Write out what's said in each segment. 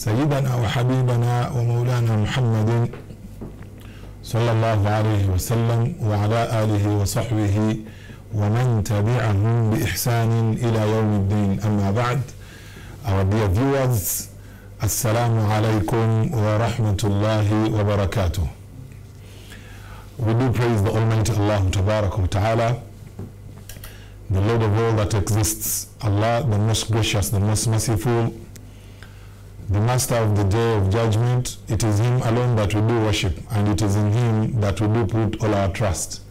سيدنا وحبيبنا ومولانا محمد صلى الله عليه وسلم وعلى آله وصحبه ومن تبعهم بإحسان إلى يوم الدين. أما بعد our dear viewers السلام عليكم ورحمة الله وبركاته. We do praise the almighty Allah تبارك وتعالى the Lord of all that exists. Allah the most gracious the most merciful the master of the day of judgment it is him alone that we do worship and it is in him that we do put all our trust.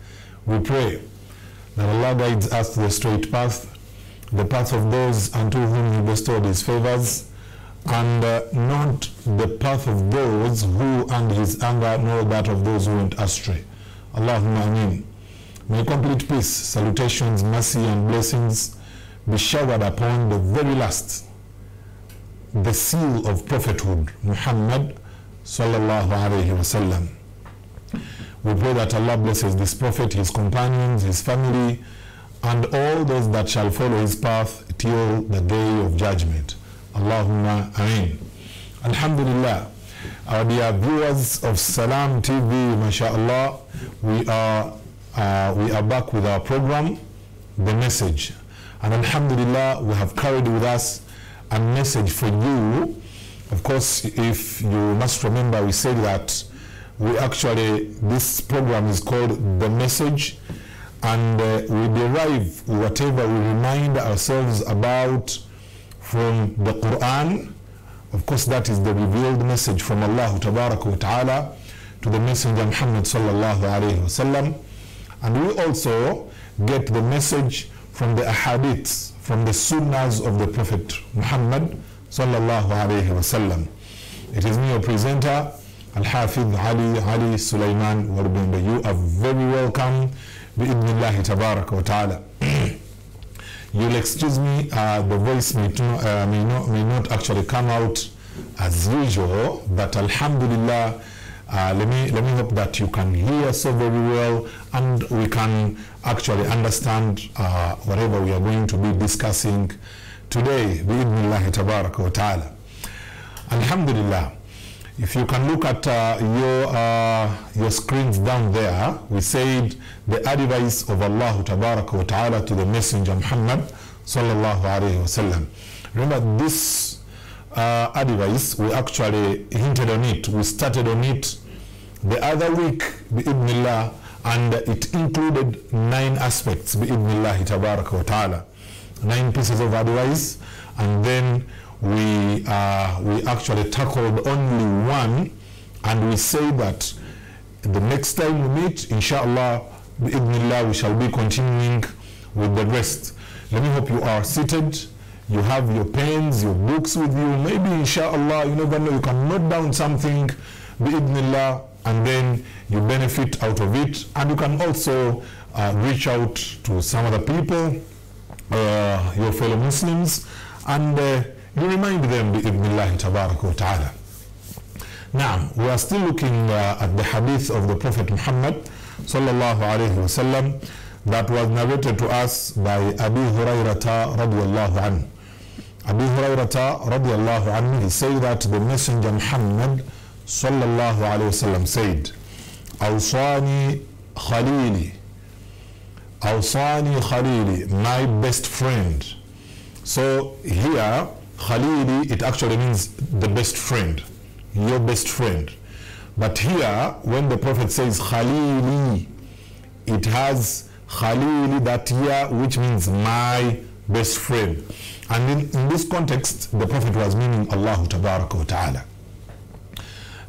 We pray that Allah guides us to the straight path the path of those unto whom he bestowed his favors and uh, not the path of those who and his anger nor that of those who went astray. Allahumma ameen. May complete peace salutations mercy and blessings be showered upon the very last the seal of prophethood, Muhammad sallallahu alayhi wasallam. We pray that Allah blesses this prophet, his companions, his family, and all those that shall follow his path till the day of judgment. Allahumma ameen. Alhamdulillah. Our dear viewers of Salam TV, mashallah, we are uh, we are back with our program, The Message. And Alhamdulillah, we have carried with us a message for you. Of course, if you must remember, we said that we actually, this program is called The Message, and uh, we derive whatever we remind ourselves about from the Quran. Of course, that is the revealed message from Allah Ta'ala to the Messenger Muhammad sallallahu alayhi wasallam. And we also get the message from the ahadiths from the sunnahs of the Prophet Muhammad sallallahu alayhi wasallam. It is me, your presenter, Al-Hafidh Ali Ali Sulaiman Warbenda. You are very welcome. Bi'idnillahi tabaraka wa ta'ala. You'll excuse me, uh, the voice may, uh, may, not, may not actually come out as usual, but Alhamdulillah, uh, let me let me hope that you can hear so very well and we can actually understand uh, whatever we are going to be discussing today. Ta'ala. Alhamdulillah. If you can look at uh, your uh, your screens down there we said the advice of Allah ta'ala to the messenger Muhammad sallallahu alayhi wasallam remember this uh, advice, we actually hinted on it. We started on it the other week, bi'idnillah, and it included nine aspects, bi'idnillah tabaraka wa ta'ala. Nine pieces of advice, and then we, uh, we actually tackled only one, and we say that the next time we meet, inshallah, bi'idnillah, we shall be continuing with the rest. Let me hope you are seated you have your pens, your books with you. Maybe, inshallah, you never know, you can note down something, bi'idnillah, and then you benefit out of it. And you can also uh, reach out to some other people, uh, your fellow Muslims, and uh, you remind them, bi'idnillah, tabarak wa ta'ala. Now, we are still looking uh, at the hadith of the Prophet Muhammad, sallallahu alayhi wasallam, that was narrated to us by Abu Hurairata radiallahu anhu. Abu Hurairata radiallahu anhu, he said that the Messenger Muhammad sallallahu alayhi wasallam said, Awsani Khalili, Awsani Khalili, my best friend. So here, Khalili, it actually means the best friend, your best friend. But here, when the Prophet says Khalili, it has Khalili that here, which means my best friend. And in, in this context, the Prophet was meaning Allah Ta'ala.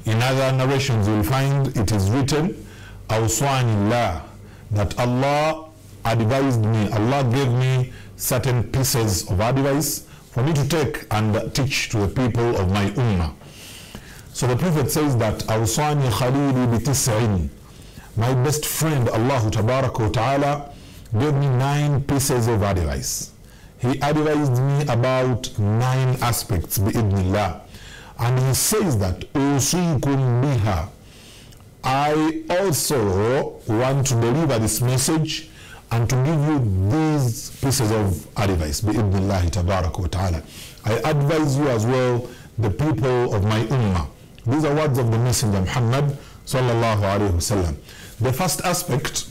In other narrations, you will find it is written, Awswanillah, that Allah advised me, Allah gave me certain pieces of advice for me to take and teach to the people of my ummah. So the Prophet says that bitis'in. My best friend Allah Ta'ala gave me nine pieces of advice. He advised me about nine aspects, bi'idnillah. And he says that, Usikum biha. I also want to deliver this message and to give you these pieces of advice, bi'idnillah tabarak wa ta'ala. I advise you as well the people of my ummah. These are words of the Messenger Muhammad sallallahu alayhi wasallam. The first aspect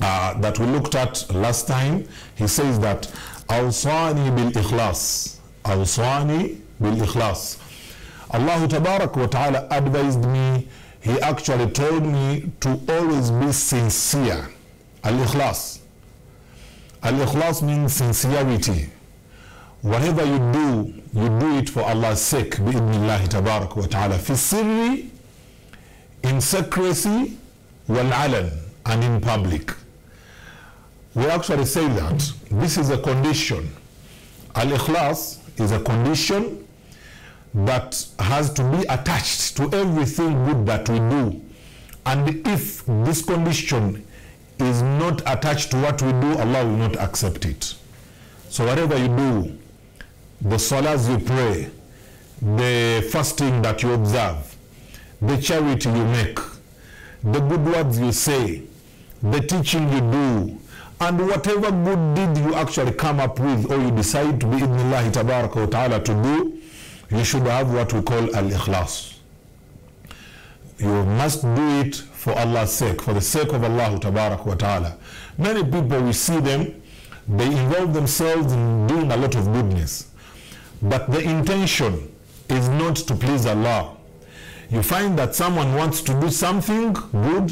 uh, that we looked at last time, he says that أوصاني بالإخلاص أوصاني بالإخلاص Allah Tabarak wa Ta'ala advised me, He actually told me to always be sincere. Al-Ikhlas. Al-Ikhlas means sincerity. Whatever you do, you do it for Allah's sake. Bi'idnillahi Tabarak wa Ta'ala. Fi in secrecy, wal-alan, and in public. We actually say that this is a condition. Al-Ikhlas is a condition that has to be attached to everything good that we do. And if this condition is not attached to what we do, Allah will not accept it. So whatever you do, the salahs you pray, the fasting that you observe, the charity you make, the good words you say, the teaching you do, and whatever good deed you actually come up with or you decide to be wa ta'ala to do, you should have what we call al-ikhlas. You must do it for Allah's sake, for the sake of Allah tabarak wa ta'ala. Many people, we see them, they involve themselves in doing a lot of goodness. But the intention is not to please Allah. You find that someone wants to do something good,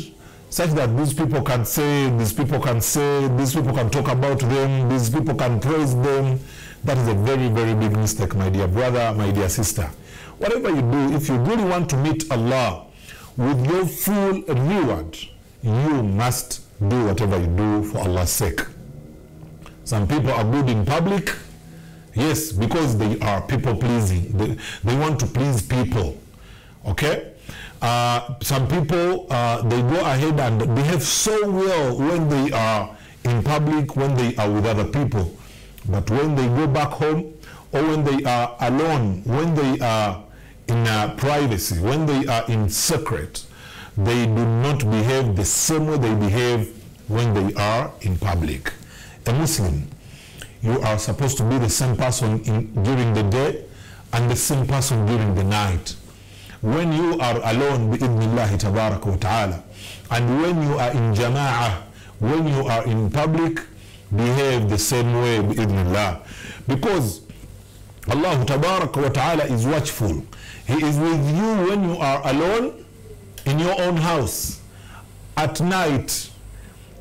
such that these people can say, these people can say, these people can talk about them, these people can praise them. That is a very, very big mistake, my dear brother, my dear sister. Whatever you do, if you really want to meet Allah with your full reward, you must do whatever you do for Allah's sake. Some people are good in public, yes, because they are people pleasing. They, they want to please people. Okay? Uh, some people, uh, they go ahead and behave so well when they are in public, when they are with other people. But when they go back home, or when they are alone, when they are in uh, privacy, when they are in secret, they do not behave the same way they behave when they are in public. A Muslim, you are supposed to be the same person in, during the day and the same person during the night. When you are alone, bi'idnillahi tabarak wa ta'ala, and when you are in jama'ah, when you are in public, behave the same way bi'idnillah. Because Allah tabarak wa ta'ala is watchful. He is with you when you are alone in your own house. At night,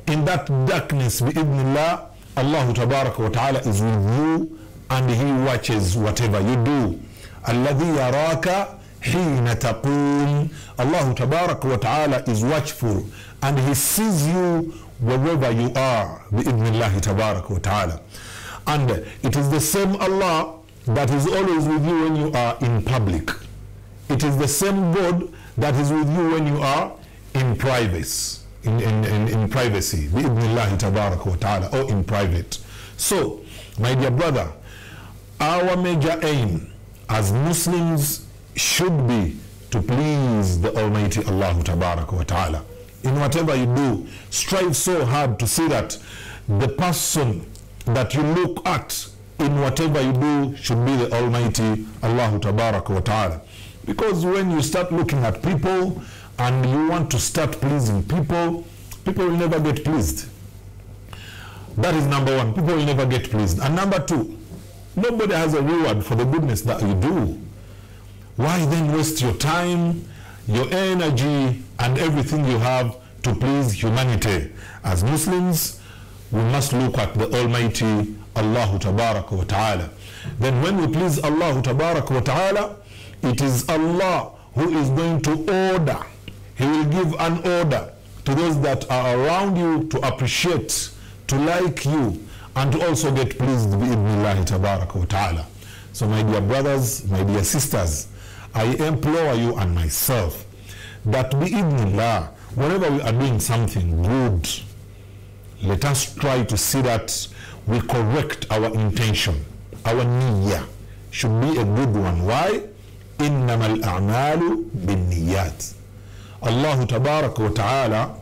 in that darkness, bi'idnillah, Allah tabarak wa ta'ala is with you and He watches whatever you do. الذي يراك حين تقوم Allah tabarak wa ta'ala is watchful and He sees you wherever you are bi'idnillahi tabarak wa ta'ala. And uh, it is the same Allah that is always with you when you are in public. It is the same God that is with you when you are in privacy, in, in, in, in privacy, bi'idnillahi tabarak wa ta'ala, or in private. So, my dear brother, our major aim as Muslims should be to please the Almighty Allah tabarak wa ta'ala. In whatever you do, strive so hard to see that the person that you look at in whatever you do should be the Almighty Allah tabarak wa ta'ala. Because when you start looking at people and you want to start pleasing people, people will never get pleased. That is number one. People will never get pleased. And number two, nobody has a reward for the goodness that you do. Why then waste your time, your energy, and everything you have to please humanity? As Muslims, we must look at the Almighty Allah Tabaraka wa Ta'ala. Then when we please Allah Tabaraka wa Ta'ala, it is Allah who is going to order. He will give an order to those that are around you to appreciate, to like you, and to also get pleased bi'idnillahi tabaraka wa ta'ala. So my dear brothers, my dear sisters, I implore you and myself that bi'idnillah, whenever we are doing something good, let us try to see that we correct our intention. Our niyyah should be a good one. Why? إنما الأعمال بالنيات Allah tabarak wa ta'ala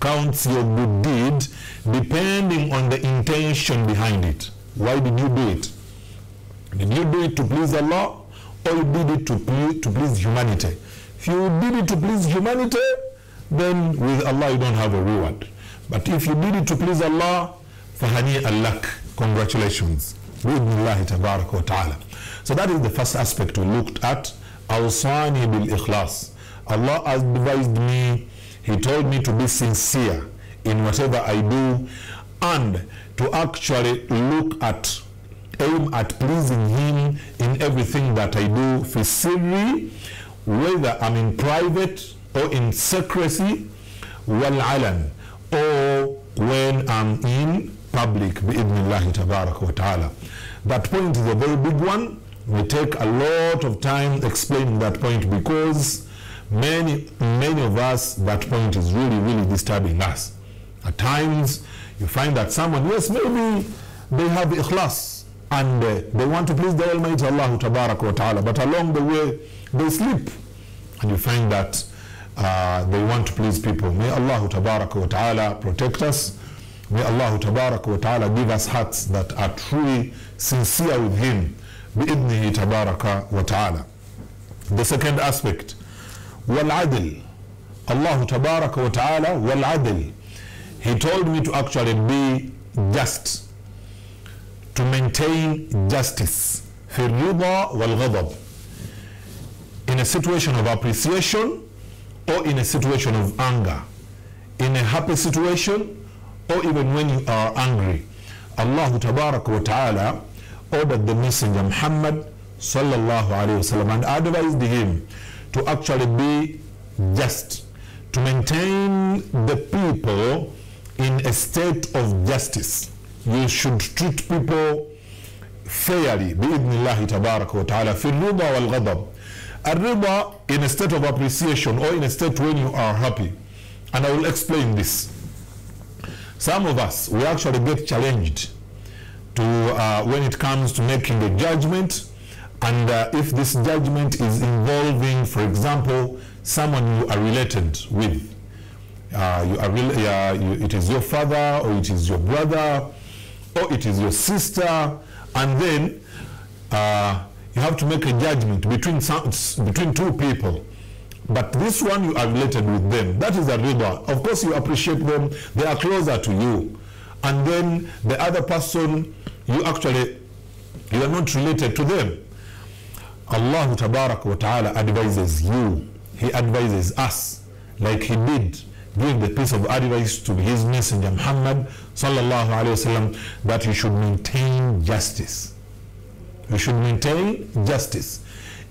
counts your good deed depending on the intention behind it. Why did you do it? Did you do it to please Allah or you did it to please, to please humanity. If you did it to please humanity, then with Allah you don't have a reward. But if you did it to please Allah, فهنيئا لك. Congratulations. بإذن الله تبارك وتعالى. So that is the first aspect we looked at. أوصاني بالإخلاص. Allah advised me, He told me to be sincere in whatever I do and to actually look at, aim at pleasing Him in everything that I do, في whether I'm in private or in secrecy, wal-alan, or when I'm in public, bi'idnillahi tabarak ta'ala. That point is a very big one. We take a lot of time explaining that point because many, many of us, that point is really, really disturbing us. At times, you find that someone, yes, maybe they have ikhlas and uh, they want to please the Almighty Allah wa ta'ala, but along the way, they sleep. And you find that uh, they want to please people. May Allah wa ta'ala protect us. May Allah wa ta'ala give us hearts that are truly sincere with Him. بإذنه تبارك وتعالى. The second aspect, والعدل. Allah تبارك وتعالى والعدل. He told me to actually be just, to maintain justice. في الرضا والغضب. In a situation of appreciation or in a situation of anger. In a happy situation or even when you are angry. Allah tabarak wa ta'ala ordered the messenger Muhammad sallallahu alayhi wasallam and advised him to actually be just, to maintain the people in a state of justice. You should treat people fairly بإذن الله تبارك وتعالى في الرضا والغضب a in a state of appreciation or in a state when you are happy. And I will explain this. Some of us, we actually get challenged to uh, when it comes to making a judgment and uh, if this judgment is involving, for example, someone you are related with. Uh, you are uh, you, it is your father or it is your brother or it is your sister and then uh, you have to make a judgment between some, between two people. But this one you are related with them. That is a riba. Of course you appreciate them. They are closer to you. And then the other person you actually you are not related to them. Allah wa ta'ala advises you. He advises us like he did giving the piece of advice to his messenger Muhammad sallallahu alaihi wasallam that he should maintain justice you should maintain justice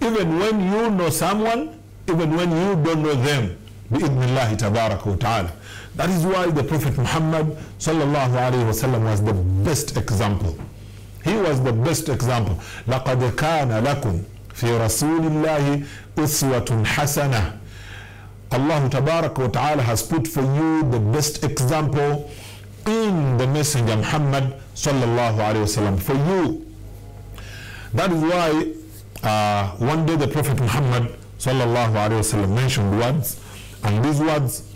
even when you know someone even when you don't know them بإذن الله تبارك وتعالى that is why the Prophet Muhammad sallallahu alaihi wasallam was the best example. He was the best example. لقد كان لكم في رسول الله أسوة حسنة. Allah tabarak wa ta'ala has put for you the best example in the messenger Muhammad sallallahu alaihi wasallam for you. That is why uh, one day the Prophet Muhammad sallallahu alaihi wasallam mentioned words and these words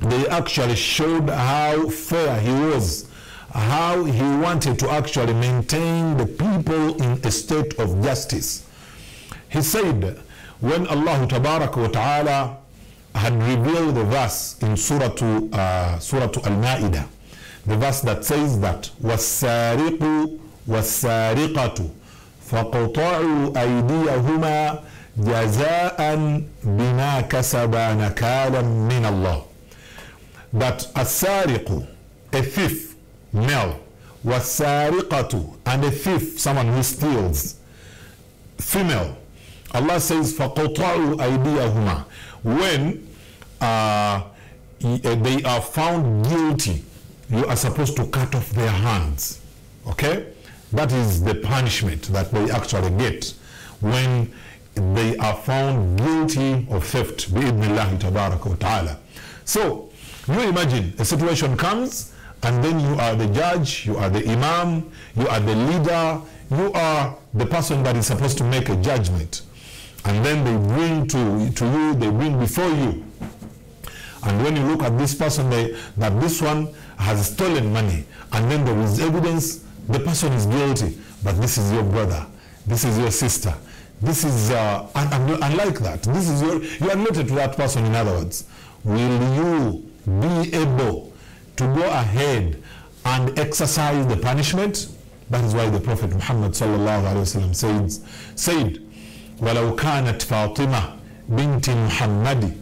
they actually showed how fair he was, how he wanted to actually maintain the people in a state of justice. He said, when Allah wa ta'ala had revealed the verse in Surah, uh, Surah Al-Ma'idah, the verse that says that وَالسَّارِقُ وَالسَّارِقَةُ فَقَطَعُوا أَيْدِيَهُمَا جَزَاءً بِمَا كَسَبَا نَكَالًا مِنَ اللَّهِ that asariqu, a thief, male, wasariqatu, and a thief, someone who steals, female. Allah says, فَقَطَعُوا أَيْدِيَهُمَا When uh, they are found guilty, you are supposed to cut off their hands. Okay? That is the punishment that they actually get when they are found guilty of theft. So, you imagine a situation comes and then you are the judge, you are the imam, you are the leader, you are the person that is supposed to make a judgment. And then they bring to, to you, they bring before you. And when you look at this person, they, that this one has stolen money, and then there is evidence the person is guilty, but this is your brother, this is your sister, This is uh, un- un- unlike that. This is your, you are related to that person. In other words, will you be able to go ahead and exercise the punishment? That is why the Prophet Muhammad sallallahu alaihi wasallam said, said, "ولو كانت فاطمة بنت محمد,"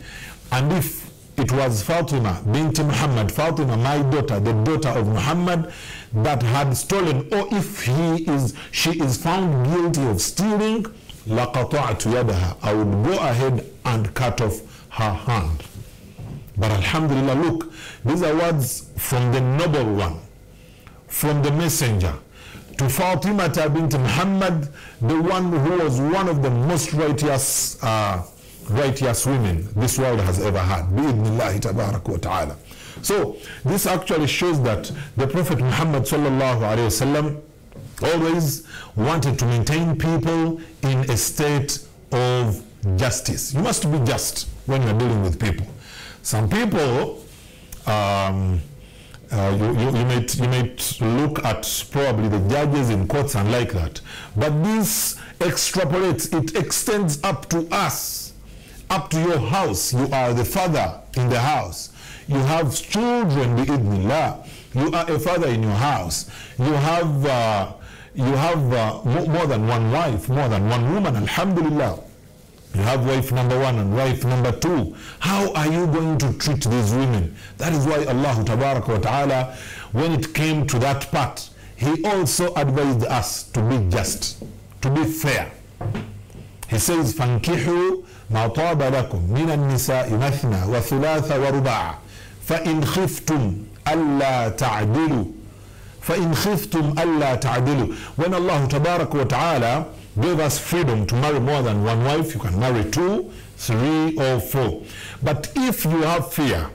and if it was Fatima bint Muhammad, Fatima, my daughter, the daughter of Muhammad, that had stolen, or if he is, she is found guilty of stealing, لَقَطَعْتُ يَدَهَا I would go ahead and cut off her hand. But Alhamdulillah, look, these are words from the noble one, from the messenger, to Fatima bint Muhammad, the one who was one of the most righteous uh, righteous women this world has ever had. Bi'idnillahi tabarak wa ta'ala. So this actually shows that the Prophet Muhammad sallallahu alayhi wasallam always wanted to maintain people in a state of justice. You must be just when you're dealing with people. Some people, um, uh, you, you, you, might, you might look at probably the judges in courts and like that. But this extrapolates, it extends up to us, up to your house. You are the father in the house. You have children, bi'idnillah. You are a father in your house. You have, uh, you have uh, mo- more than one wife, more than one woman, alhamdulillah. You have wife number one and wife number two. How are you going to treat these women? That is why Allah Tabaraka wa Ta'ala, when it came to that part, He also advised us to be just, to be fair. He says, فَانْكِحُوا مَا طَابَ لَكُم مِنَ النِّسَاءِ مَثْنَى وَثُلَاثَ وَرُبَاعَ فَإِنْ خِفْتُمْ أَلَّا تَعْدِلُوا فَإِنْ خِفْتُمْ أَلَّا تَعْدِلُوا When Allah Tabaraka wa Ta'ala gave us freedom to marry more than one wife. You can marry two, three, or four. But if you have fear,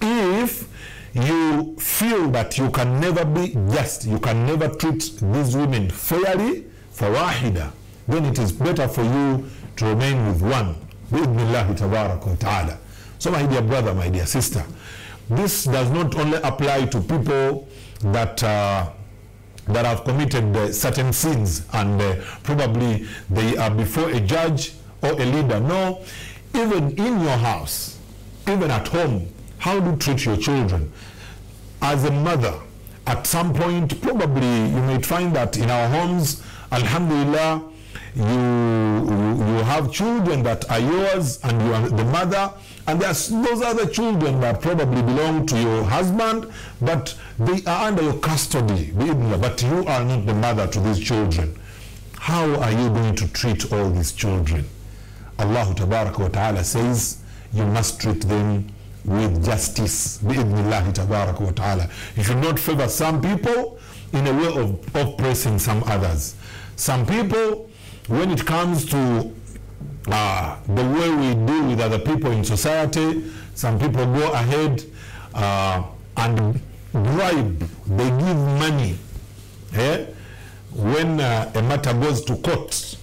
if you feel that you can never be just, you can never treat these women fairly, for wahida, then it is better for you to remain with one. Bi'idnillahi tabarak wa ta'ala. So my dear brother, my dear sister, this does not only apply to people that uh, that have committed uh, certain sins and uh, probably they are before a judge or a leader. No, even in your house, even at home, how do you treat your children? As a mother, at some point, probably you might find that in our homes, Alhamdulillah, you, you, have children that are yours and you are the mother and there's those other children that probably belong to your husband but they are under your custody but you are not the mother to these children. How are you going to treat all these children? Allah wa ta'ala says you must treat them with justice wa ta'ala. You should not favor some people in a way of oppressing some others some people when it comes to uh, the way we deal with other people in society, some people go ahead uh, and bribe, they give money. Eh? When uh, a matter goes to court,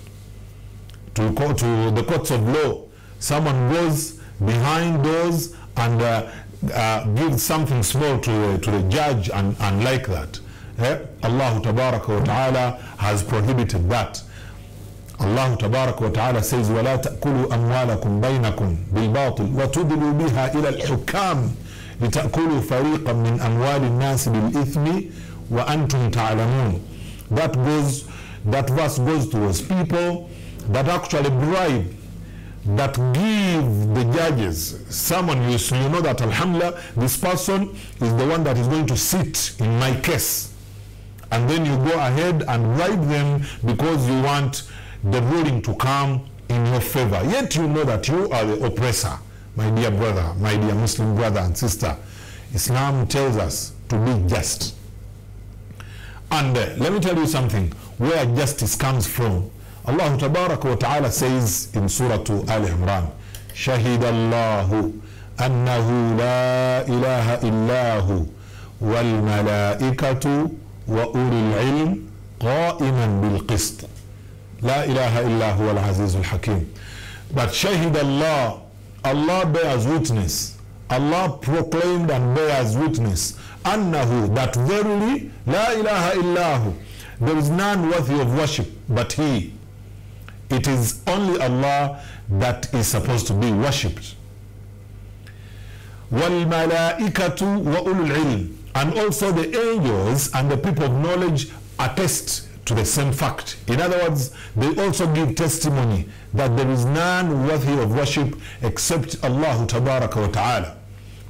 to, court, to the courts of law, someone goes behind doors and uh, uh, gives something small to, to the judge and, and like that. Eh? Allah Ta'ala has prohibited that. الله تبارك وتعالى says ولا تأكلوا أموالكم بينكم بالباطل وتدلوا بها إلى الحكام لتأكلوا فريقا من أموال الناس بالإثم وأنتم تعلمون that goes that verse goes towards people that actually bribe that give the judges someone you, so you know that alhamdulillah this person is the one that is going to sit in my case and then you go ahead and bribe them because you want the ruling to come in your favor. Yet you know that you are the oppressor, my dear brother, my dear Muslim brother and sister. Islam tells us to be just. And uh, let me tell you something where justice comes from. Allah Tabaraka wa Ta'ala says in Surah Al Imran, شهد الله أنه لا إله إلا هو والملائكة وأولي العلم قائما بالقسط لا إله إلا هو العزيز الحكيم but شهد الله Allah bears witness Allah proclaimed and bears witness أنه that verily لا إله إلا هو there is none worthy of worship but he it is only Allah that is supposed to be worshipped. وَالْمَلَائِكَةُ وَأُولُو الْعِلْمِ And also the angels and the people of knowledge attest to the same fact. In other words, they also give testimony that there is none worthy of worship except Allah Tabaraka wa Ta'ala.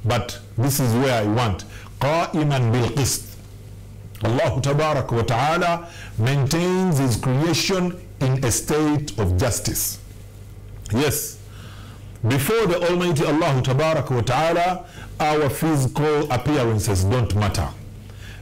But this is where I want. قائما بالقسط. Allah Tabaraka wa Ta'ala maintains his creation in a state of justice. Yes, before the Almighty Allah Tabaraka wa Ta'ala, our physical appearances don't matter.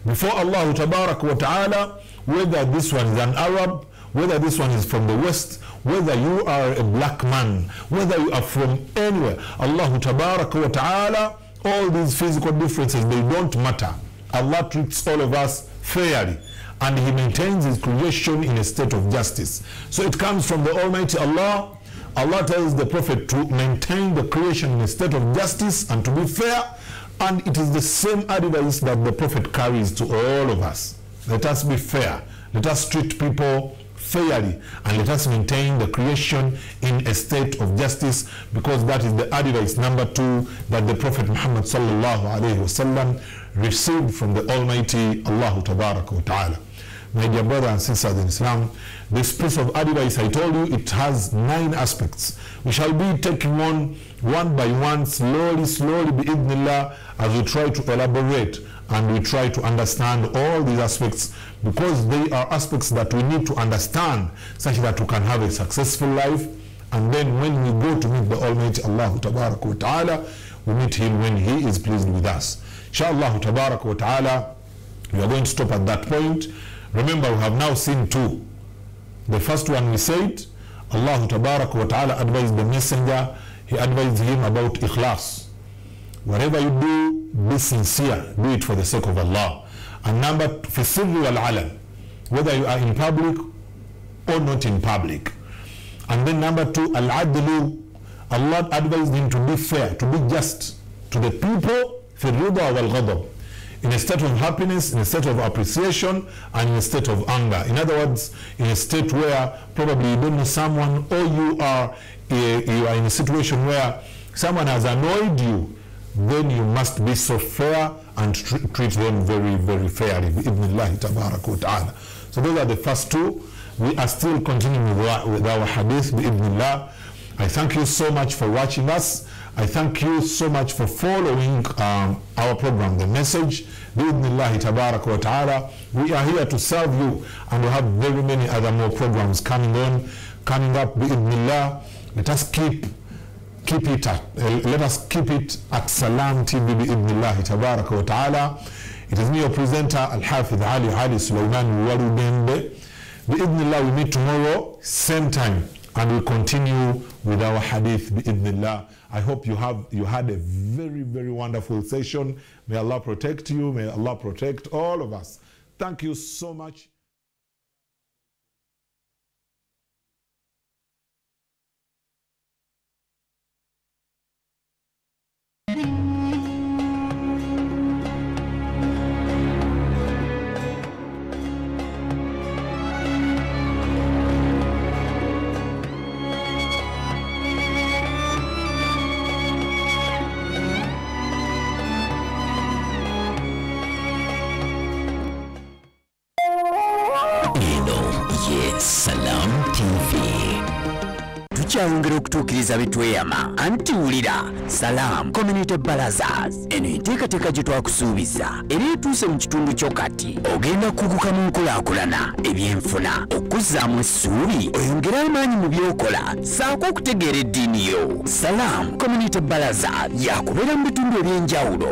Before Allah Tabaraka wa Ta'ala, whether this one is an Arab, whether this one is from the West, whether you are a black man, whether you are from anywhere, Allah wa Ta'ala, all these physical differences, they don't matter. Allah treats all of us fairly and He maintains His creation in a state of justice. So it comes from the Almighty Allah. Allah tells the Prophet to maintain the creation in a state of justice and to be fair. And it is the same advice that the Prophet carries to all of us. Let us be fair. Let us treat people fairly and let us maintain the creation in a state of justice because that is the advice number two that the Prophet Muhammad sallallahu wasallam received from the Almighty Allah Ta'ala. My dear brothers and sisters in Islam, this piece of advice I told you, it has nine aspects. We shall be taking on one by one, slowly, slowly, bi'idhnillah, as we try to elaborate and we try to understand all these aspects because they are aspects that we need to understand such that we can have a successful life. And then when we go to meet the Almighty Allah Tabaraka wa Ta'ala, we meet Him when He is pleased with us. Inshallah Tabaraka wa Ta'ala, we are going to stop at that point. Remember, we have now seen two. The first one we said, Allah Tabaraka wa Ta'ala advised the messenger, he advised him about ikhlas Whatever you do, be sincere, do it for the sake of Allah. And number, في السر والعلن, whether you are in public or not in public. And then number two, al-adlu, Allah advised him to be fair, to be just to the people, في الرضا والغضب in a state of happiness, in a state of appreciation, and in a state of anger. In other words, in a state where probably you don't know someone, or you are you are in a situation where someone has annoyed you, then you must be so fair and treat them very, very fairly. ta'ala. So those are the first two. We are still continuing with our hadith, bi'idhnillah. I thank you so much for watching us. I thank you so much for following um, our program, The Message. Bi'idhnillahi tabarak wa ta'ala. We are here to serve you and we have very many other more programs coming on, coming up. Bi'idhnillah. Let us keep keep it at, uh, let us keep it at Salam TV bi'idhnillahi tabarak wa ta'ala. It is me, your presenter, Al-Hafidh Ali Ali Sulaiman Warubembe. Bi'idhnillah, we meet tomorrow, same time, and we continue with our hadith bi'idhnillah. I hope you have you had a very, very wonderful session. May Allah protect you. May Allah protect all of us. Thank you so much. Okutuukiriza bitweyama. Anti wulira salaam community barazas. Eno enteekateeka gye twakusuubiza. Era etuuse mu kitundu kyo kati ogenda kuguka mu nkulaakulana. Ebyenfuna. Okuzzaamu essuubi. Oyongere amaanyi mu byokola. Saako okutegeera eddiini yo. Salaam community barazas. Yakubeera mu bitundu ebyenjawulo